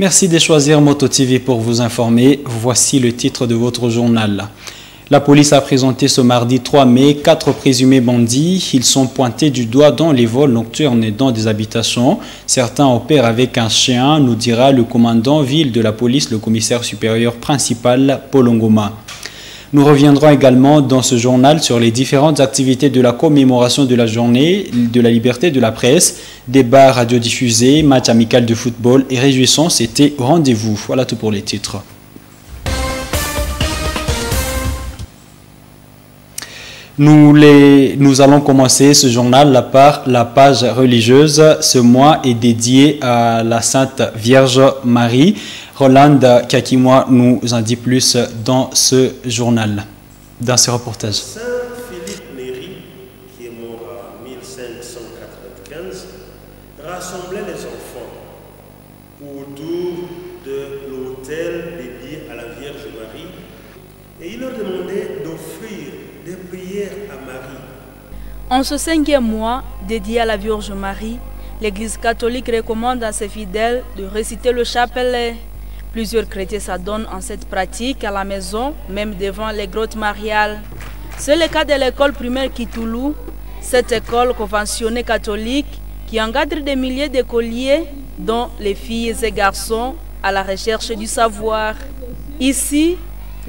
Merci de choisir Moto TV pour vous informer. Voici le titre de votre journal. La police a présenté ce mardi 3 mai quatre présumés bandits. Ils sont pointés du doigt dans les vols nocturnes dans des habitations. Certains opèrent avec un chien, nous dira le commandant ville de la police, le commissaire supérieur principal, Polongoma. Nous reviendrons également dans ce journal sur les différentes activités de la commémoration de la journée de la liberté de la presse, débats radiodiffusés, matchs amical de football et réjouissance c'était au rendez-vous. Voilà tout pour les titres. Nous, nous, allons commencer ce journal par la page religieuse. Ce mois est dédié à la Sainte Vierge Marie. Roland Kakimoa nous en dit plus dans ce journal, dans ce reportage. Saint Philippe Néry, qui est mort en 1595, rassemblait les enfants autour de l'autel dédié à la Vierge Marie et il leur demandait d'offrir des prières à Marie. En ce cinquième mois dédié à la Vierge Marie, l'Église catholique recommande à ses fidèles de réciter le chapelet. Plusieurs chrétiens s'adonnent en cette pratique à la maison, même devant les grottes mariales. C'est le cas de l'école primaire Kitoulou, cette école conventionnée catholique qui encadre des milliers d'écoliers, dont les filles et garçons, à la recherche du savoir. Ici,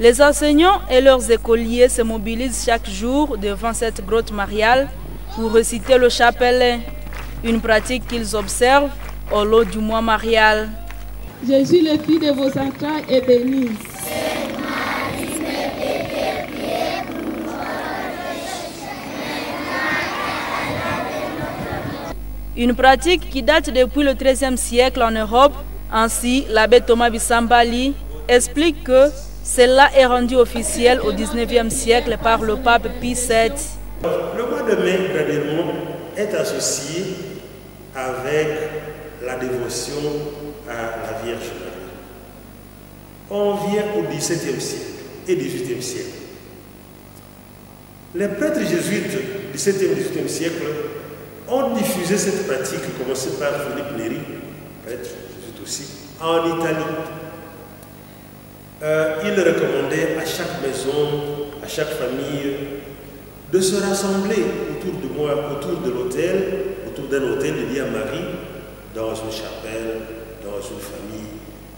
les enseignants et leurs écoliers se mobilisent chaque jour devant cette grotte mariale pour réciter le chapelet, une pratique qu'ils observent au long du mois marial. Jésus, le fils de vos entrailles, est béni. Une pratique qui date depuis le XIIIe siècle en Europe. Ainsi, l'abbé Thomas Bissambali explique que cela est rendu officiel au XIXe siècle par le pape Pie VII. Le mois de mai, est associé avec la dévotion la Vierge Marie. On vient au XVIIe siècle et XVIIIe siècle. Les prêtres jésuites du XVIIe et XVIIIe siècle ont diffusé cette pratique, commencée par Philippe Néry, prêtre jésuite aussi, en Italie. Euh, il recommandait à chaque maison, à chaque famille, de se rassembler autour de moi, autour de l'autel, autour d'un hôtel dédié à Marie, dans une chapelle, dans une famille,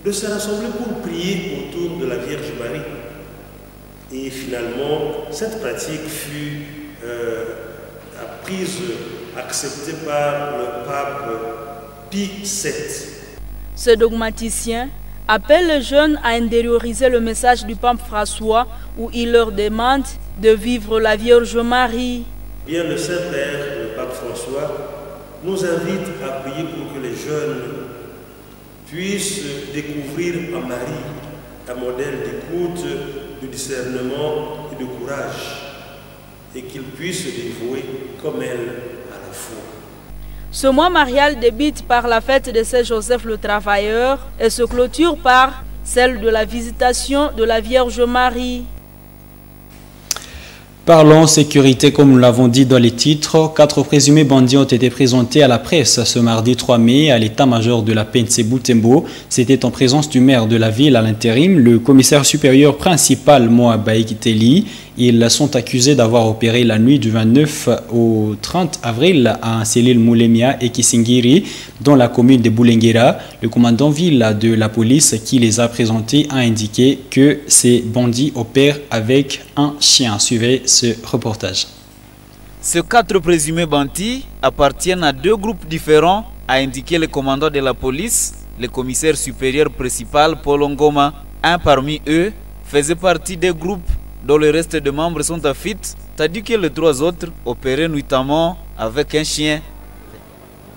de se rassembler pour prier autour de la Vierge Marie. Et finalement, cette pratique fut euh, prise, acceptée par le pape Pie VII. Ce dogmaticien appelle les jeunes à intérioriser le message du pape François où il leur demande de vivre la Vierge Marie. Bien le Saint-Père, le pape François, nous invite à prier pour que les jeunes puissent découvrir en Marie un modèle d'écoute, de discernement et de courage, et qu'ils puissent se dévouer comme elle à la foi. Ce mois marial débute par la fête de Saint Joseph le Travailleur et se clôture par celle de la visitation de la Vierge Marie. Parlons sécurité, comme nous l'avons dit dans les titres. Quatre présumés bandits ont été présentés à la presse ce mardi 3 mai à l'état-major de la PNC Boutembo. C'était en présence du maire de la ville à l'intérim, le commissaire supérieur principal Moabaï Kiteli. Ils sont accusés d'avoir opéré la nuit du 29 au 30 avril à Selil Moulemia et Kisingiri, dans la commune de Boulenguera. Le commandant ville de la police qui les a présentés a indiqué que ces bandits opèrent avec un chien. Suivez ce reportage. Ces quatre présumés bandits appartiennent à deux groupes différents, a indiqué le commandant de la police, le commissaire supérieur principal Paul Ngoma. Un parmi eux faisait partie des groupes dont le reste des membres sont à fuite, tandis que les trois autres opéraient notamment avec un chien.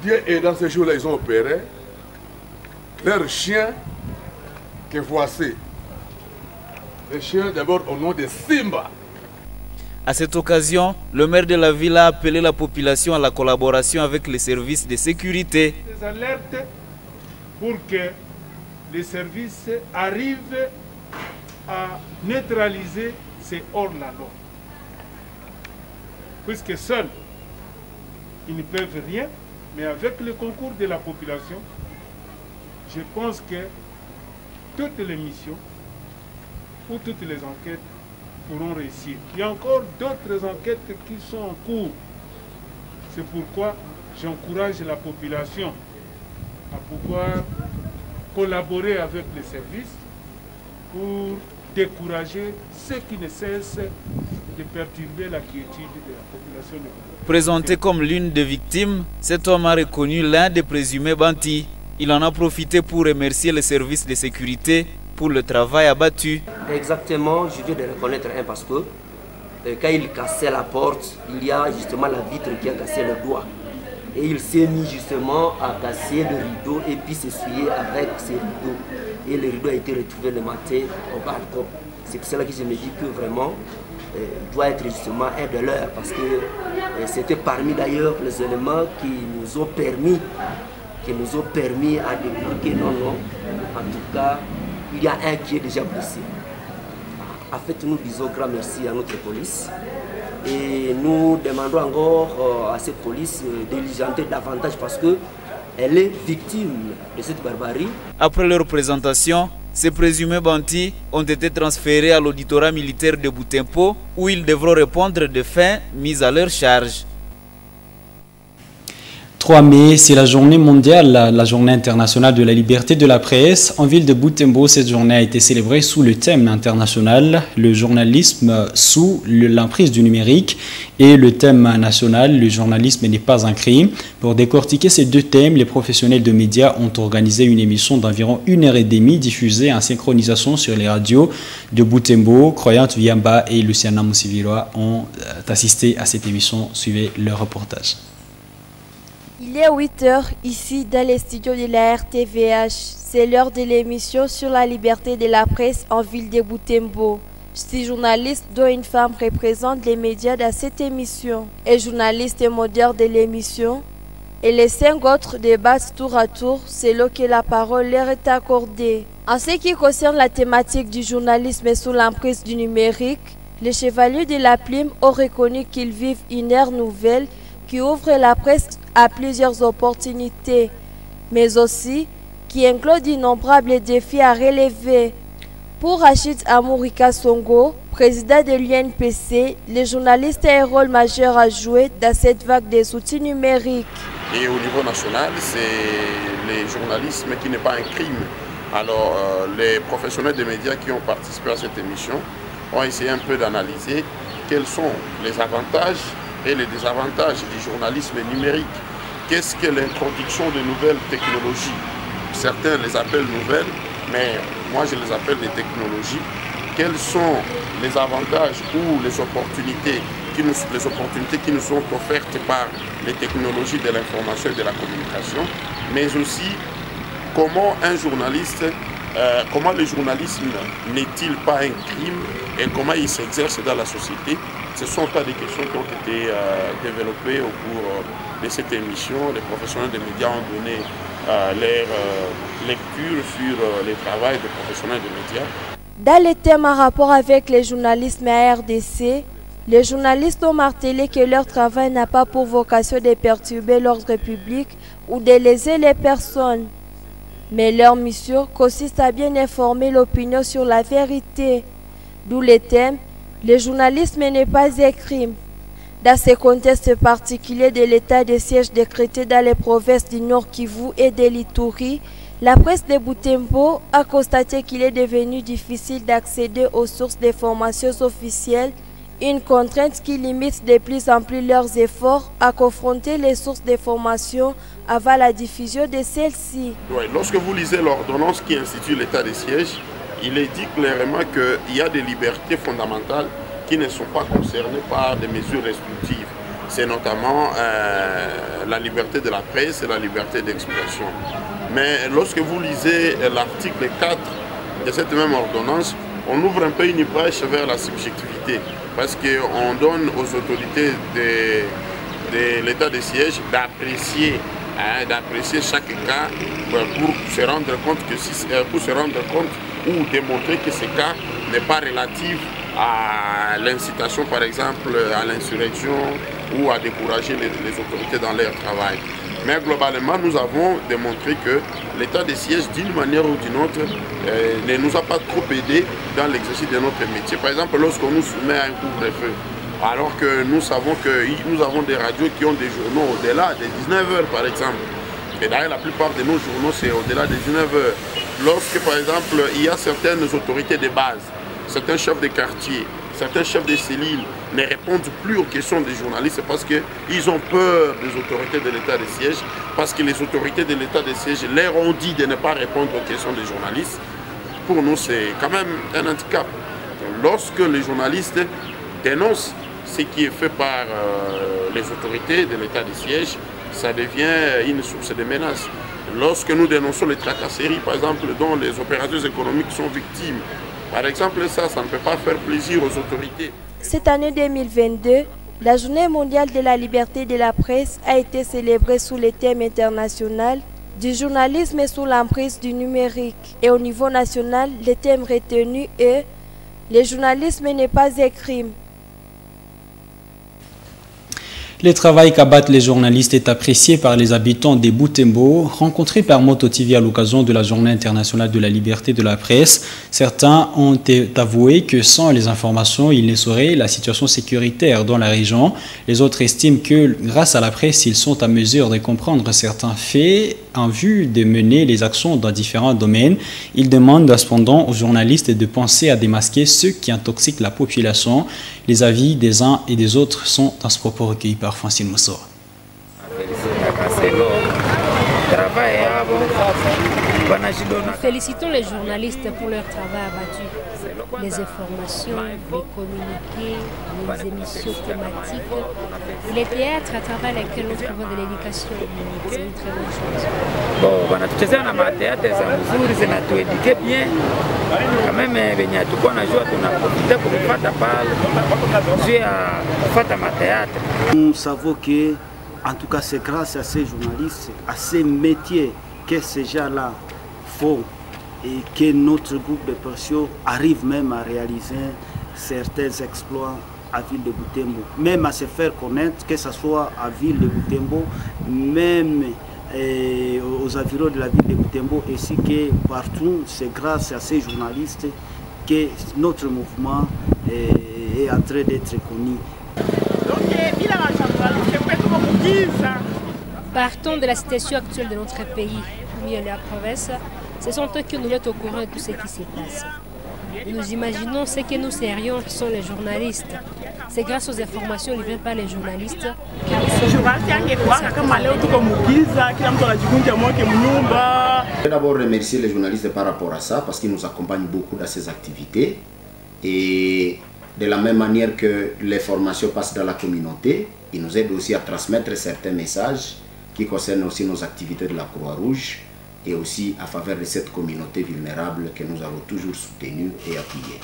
Dieu et dans ces jours-là, ils ont opéré leur chien que voici. Le chien d'abord au nom de Simba. À cette occasion, le maire de la ville a appelé la population à la collaboration avec les services de sécurité. Des alertes pour que les services arrivent à neutraliser ces hors-la-loi. Puisque seuls, ils ne peuvent rien, mais avec le concours de la population, je pense que toutes les missions ou toutes les enquêtes pourront réussir. Il y a encore d'autres enquêtes qui sont en cours. C'est pourquoi j'encourage la population à pouvoir collaborer avec les services pour décourager ceux qui ne cessent de perturber la quiétude de la population. Présenté comme l'une des victimes, cet homme a reconnu l'un des présumés Banti. Il en a profité pour remercier les services de sécurité pour le travail abattu. Exactement, je viens de reconnaître un parce que euh, quand il cassait la porte, il y a justement la vitre qui a cassé le doigt. Et il s'est mis justement à casser le rideau et puis s'essuyer avec ses rideaux. Et le rideau a été retrouvé le matin au balcon. C'est pour cela que je me dis que vraiment, euh, doit être justement un de l'heure parce que euh, c'était parmi d'ailleurs les éléments qui nous ont permis qui nous ont permis à débloquer. Non, non. En tout cas, il y a un qui est déjà blessé. En fait, nous disons grand merci à notre police. Et nous demandons encore à cette police de diligenter davantage parce qu'elle est victime de cette barbarie. Après leur présentation, ces présumés bantis ont été transférés à l'auditorat militaire de Boutempo où ils devront répondre de faits mis à leur charge. 3 mai, c'est la journée mondiale, la journée internationale de la liberté de la presse. En ville de Butembo, cette journée a été célébrée sous le thème international, le journalisme sous l'emprise du numérique et le thème national, le journalisme n'est pas un crime. Pour décortiquer ces deux thèmes, les professionnels de médias ont organisé une émission d'environ une heure et demie diffusée en synchronisation sur les radios de Butembo. Croyante Viamba et Luciana Moussiviroa ont assisté à cette émission. Suivez leur reportage. Il est 8 heures ici dans les studios de la RTVH. C'est l'heure de l'émission sur la liberté de la presse en ville de Boutembo. Je suis journaliste dont une femme représente les médias dans cette émission. Et journaliste et modère de l'émission. Et les cinq autres débattent tour à tour selon que la parole leur est accordée. En ce qui concerne la thématique du journalisme sous l'emprise du numérique, les chevaliers de la plume ont reconnu qu'ils vivent une ère nouvelle qui ouvre la presse à plusieurs opportunités, mais aussi qui inclut d'innombrables défis à relever. Pour Rachid Amourika Songo, président de l'UNPC, les journalistes ont un rôle majeur à jouer dans cette vague des outils numériques. Et au niveau national, c'est le journalisme qui n'est pas un crime. Alors, euh, les professionnels des médias qui ont participé à cette émission ont essayé un peu d'analyser quels sont les avantages et les désavantages du journalisme numérique. Qu'est-ce que l'introduction de nouvelles technologies? Certains les appellent nouvelles, mais moi je les appelle des technologies. Quels sont les avantages ou les opportunités qui nous, les opportunités qui nous sont offertes par les technologies de l'information et de la communication, mais aussi comment un journaliste euh, comment le journalisme n'est-il pas un crime et comment il s'exerce dans la société? Ce sont pas des questions qui ont été euh, développées au cours euh, de cette émission. Les professionnels des médias ont donné leur lecture sur le travail des professionnels des médias. Dans les thèmes en rapport avec le journalisme à RDC, les journalistes ont martelé que leur travail n'a pas pour vocation de perturber l'ordre public ou de léser les personnes. Mais leur mission consiste à bien informer l'opinion sur la vérité. D'où le thème Le journalisme n'est pas un crime. Dans ce contexte particulier de l'état de siège décrété dans les provinces du Nord Kivu et de l'Ituri, la presse de Boutembo a constaté qu'il est devenu difficile d'accéder aux sources d'informations officielles, une contrainte qui limite de plus en plus leurs efforts à confronter les sources d'informations avant la diffusion de celle-ci. lorsque vous lisez l'ordonnance qui institue l'état de siège, il est dit clairement qu'il y a des libertés fondamentales qui ne sont pas concernées par des mesures restrictives. C'est notamment euh, la liberté de la presse et la liberté d'expression. Mais lorsque vous lisez l'article 4 de cette même ordonnance, on ouvre un peu une brèche vers la subjectivité parce qu'on donne aux autorités de, l'état de siège d'apprécier Hein, d'apprécier chaque cas pour se rendre compte que si, euh, pour se rendre compte ou démontrer que ce cas n'est pas relatif à l'incitation par exemple à l'insurrection ou à décourager les, autorités dans leur travail. Mais globalement, nous avons démontré que l'état de siège, d'une manière ou d'une autre, euh, ne nous a pas trop aidé dans l'exercice de notre métier. Par exemple, lorsqu'on nous soumet à un couvre-feu, alors que nous savons que nous avons des radios qui ont des journaux au-delà des 19 heures, par exemple. Et d'ailleurs, la plupart de nos journaux, c'est au-delà des 19 heures. Lorsque, par exemple, il y a certaines autorités de base, certains chefs de quartier, certains chefs de cellules ne répondent plus aux questions des journalistes parce qu'ils ont peur des autorités de l'État de siège, parce que les autorités de l'État de siège leur ont dit de ne pas répondre aux questions des journalistes. Pour nous, c'est quand même un handicap. Lorsque les journalistes dénoncent ce qui est fait par euh, les autorités de l'État de siège, ça devient une source de menace. Lorsque nous dénonçons les tracasseries, par exemple, dont les opérateurs économiques sont victimes, par exemple, ça, ça ne peut pas faire plaisir aux autorités. Cette année 2022, la Journée mondiale de la liberté de la presse a été célébrée sous le thème international du journalisme sous l'emprise du numérique. Et au niveau national, le thème retenu est Le journalisme n'est pas un crime, le travail qu'abattent les journalistes est apprécié par les habitants des Boutembo, rencontrés par Moto TV à l'occasion de la Journée internationale de la liberté de la presse. Certains ont avoué que sans les informations, ils ne sauraient la situation sécuritaire dans la région. Les autres estiment que grâce à la presse, ils sont à mesure de comprendre certains faits en vue de mener les actions dans différents domaines. Ils demandent cependant aux journalistes de penser à démasquer ceux qui intoxiquent la population. Les avis des uns et des autres sont dans ce propos recueillis par Francine Moussoa. Nous félicitons les journalistes pour leur travail abattu. Les informations, les communiqués, les émissions thématiques, les théâtres à travers lesquels nous trouvons de l'éducation. C'est une très bonne chose. Bon, wanatuchezea na mateate za mzuri zinatuedike bien quand même venye hatukuwa najua tunaprofite kuvipata pale juu ya kufata mateatre. Nous savons que en tout cas c'est grâce à ces journalistes, à ces métiers que ces gens-là font et que notre groupe de pression arrive même à réaliser certains exploits à Ville de Boutembo, même à se faire connaître, que ce soit à Ville de Boutembo, même eh, aux environs de la ville de Boutembo, ainsi que partout, c'est grâce à ces journalistes que notre mouvement eh, est en train d'être connu. Partons de la situation actuelle de notre pays, mieux la province, ce sont eux qui nous mettent au courant de tout ce qui se passe. Nous imaginons ce que nous serions sont les journalistes. C'est grâce aux informations livrées par les journalistes. Je vais d'abord remercier les journalistes par rapport à ça parce qu'ils nous accompagnent beaucoup dans ces activités. Et de la même manière que les formations passent dans la communauté, ils nous aident aussi à transmettre certains messages qui concernent aussi nos activités de la Croix-Rouge et aussi à faveur de cette communauté vulnérable que nous avons toujours soutenue et appuyée.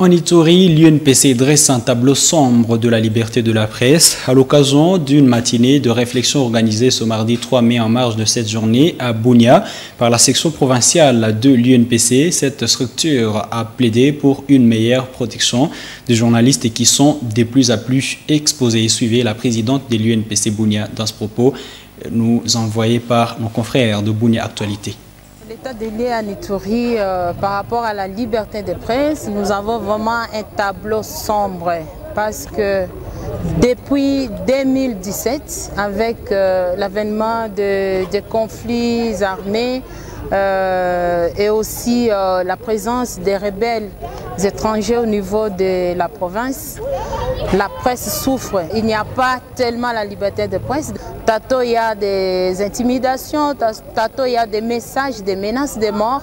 En Ituri, l'UNPC dresse un tableau sombre de la liberté de la presse à l'occasion d'une matinée de réflexion organisée ce mardi 3 mai en marge de cette journée à Bounia par la section provinciale de l'UNPC. Cette structure a plaidé pour une meilleure protection des journalistes qui sont de plus en plus exposés. Suivez la présidente de l'UNPC Bounia dans ce propos, nous envoyé par nos confrères de Bounia Actualité. L'état de lieu à euh, par rapport à la liberté de presse, nous avons vraiment un tableau sombre. Parce que depuis 2017, avec euh, l'avènement de, de, conflits armés euh, et aussi la présence des rebelles étrangers au niveau de la province, la presse souffre. Il n'y a pas tellement la liberté de presse. Tantôt il y a des intimidations, tantôt il y a des messages, des menaces de mort.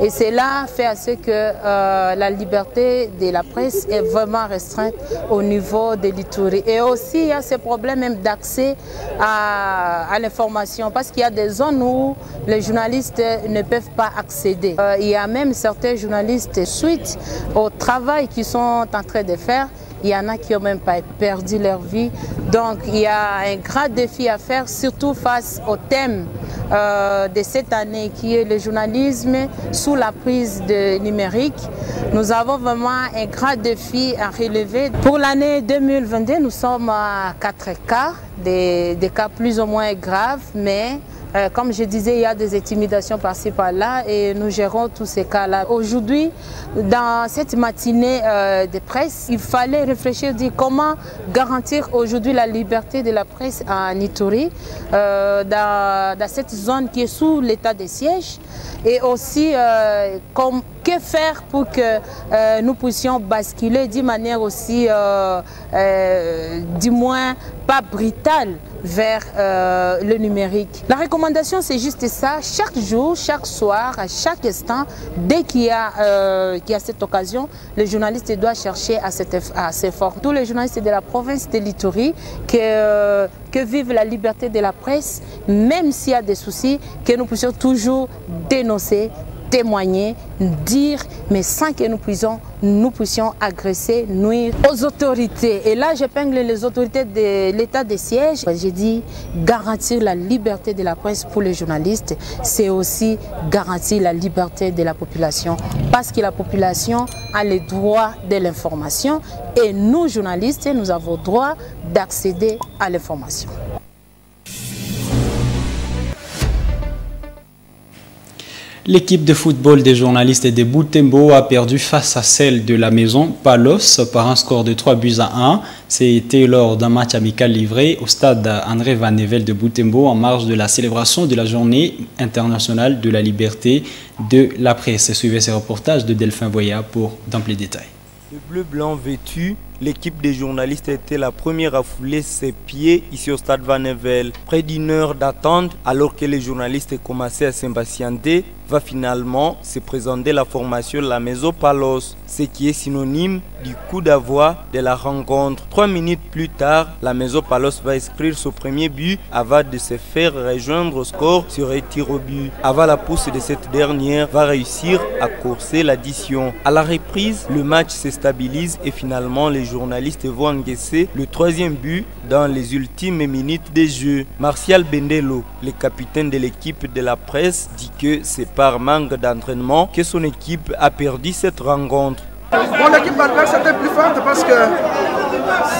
Et cela fait à ce que euh, la liberté de la presse est vraiment restreinte au niveau de l'Itourie. Et aussi il y a ce problème même d'accès à, l'information parce qu'il y a des zones où les journalistes ne peuvent pas accéder. Euh, il y a même certains journalistes, suite au travail qu'ils sont en train de faire, il y en a qui ont même pas perdu leur vie. Donc il y a un grand défi à faire, surtout face au thème euh, de cette année qui est le journalisme sous la prise de numérique. Nous avons vraiment un grand défi à relever. Pour l'année 2022, nous sommes à 4 cas, des, des cas plus ou moins graves, mais euh, comme je disais, il y a des intimidations par-ci par-là et nous gérons tous ces cas-là. Aujourd'hui, dans cette matinée euh, de presse, il fallait réfléchir, dire comment garantir aujourd'hui la liberté de la presse à Nitori, euh, dans, dans, cette zone qui est sous l'état de siège et aussi comme, que faire pour que nous puissions basculer d'une manière aussi, du moins, pas brutale vers euh, le numérique. La recommandation, c'est juste ça. Chaque jour, chaque soir, à chaque instant, dès qu'il y, a, euh, cette occasion, le journaliste doit chercher à, cet, à s'efforcer. Tous les journalistes de la province de l'Itourie que, euh, que vivent la liberté de la presse, même s'il y a des soucis, que nous puissions toujours dénoncer, témoigner, dire, mais sans que nous puissions, nous puissions agresser, nuire aux autorités. Et là, j'épingle les autorités de l'état de siège. J'ai dit garantir la liberté de la presse pour les journalistes, c'est aussi garantir la liberté de la population. Parce que la population a le droit de l'information et nous, journalistes, nous avons droit d'accéder à l'information. L'équipe de football des journalistes de Boutembo a perdu face à celle de la maison Palos par un score de 3 buts à 1. C'était lors d'un match amical livré au stade André Van Nevel de Boutembo en marge de la célébration de la journée internationale de la liberté de la presse. Suivez ces reportages de Delphin Voya pour d'amples détails. Le bleu-blanc vêtu l'équipe des journalistes été la première à fouler ses pieds ici au stade Van Nevel. Près d'une heure d'attente, alors que les journalistes commençaient à s'impatienter, va finalement se présenter la formation La Maison Palos, ce qui est synonyme du coup d'avoir de la rencontre. Trois minutes plus tard, La Maison Palos va inscrire son premier but avant de se faire rejoindre au score sur un tir au but. Avant la pousse de cette dernière va réussir à courser l'addition. À la reprise, le match se stabilise et finalement les journalistes vont encaisser le troisième but dans les ultimes minutes des jeux. Martial Bendelo, le capitaine de l'équipe de la presse, dit que c'est par manque d'entraînement que son équipe a perdu cette rencontre. Bon, l'équipe adverse était plus forte parce que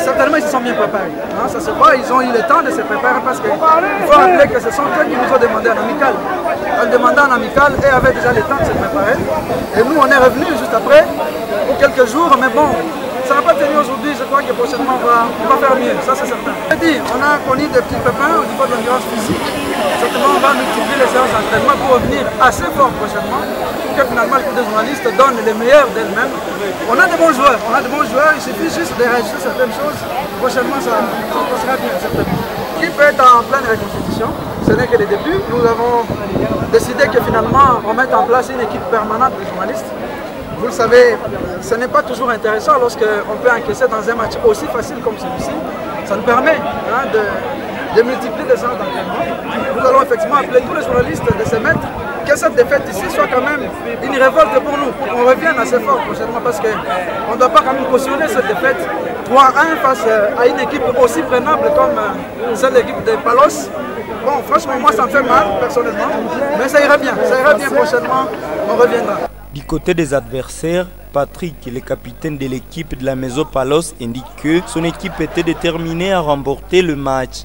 certainement ils se sont bien préparés. Hein, ça se voit, ils ont eu le temps de se préparer parce qu'il faut rappeler que ce sont eux qui nous ont demandé en amical. Ont demandé en amical et avaient déjà le temps de se préparer. Et nous, on est revenus juste après pour quelques jours, mais bon, ça n'a pas tenu aujourd'hui, je crois que prochainement on va, faire mieux, ça c'est certain. On a connu des petits pépins au niveau de l'endurance physique. Certainement on va multiplier les séances d'entraînement pour revenir assez fort prochainement, pour que finalement l'équipe des journalistes donne les meilleurs d'elle-même. On a de bons joueurs, on a de bons joueurs, il suffit juste de réagir certaines choses. Prochainement ça, ça passera bien, certainement. L'équipe est en pleine reconstitution, ce n'est que le début. Nous avons décidé que finalement on mette en place une équipe permanente de journalistes vous le savez, ce n'est pas toujours intéressant lorsqu'on peut encaisser dans un match aussi facile comme celui-ci. Ça nous permet hein, de, multiplier les séances d'entraînement. Nous allons effectivement appeler tous les journalistes de se mettre que cette défaite ici soit quand même une révolte pour nous, pour qu'on revienne assez fort prochainement parce qu'on ne doit pas quand même cautionner cette défaite 3-1 face à une équipe aussi prenable comme euh, celle de l'équipe de Palos. Bon, franchement, moi ça me fait mal personnellement, mais ça ira bien, ça ira bien prochainement, on reviendra. Du côté des adversaires, Patrick, le capitaine de l'équipe de la Maison Palos, indique que son équipe était déterminée à remporter le match.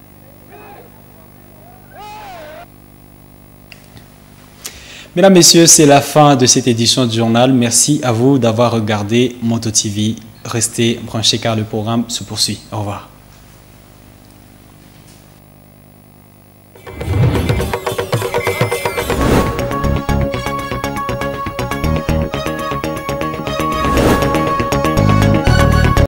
Mesdames, Messieurs, c'est la fin de cette édition du journal. Merci à vous d'avoir regardé Moto TV. Restez branchés car le programme se poursuit. Au revoir.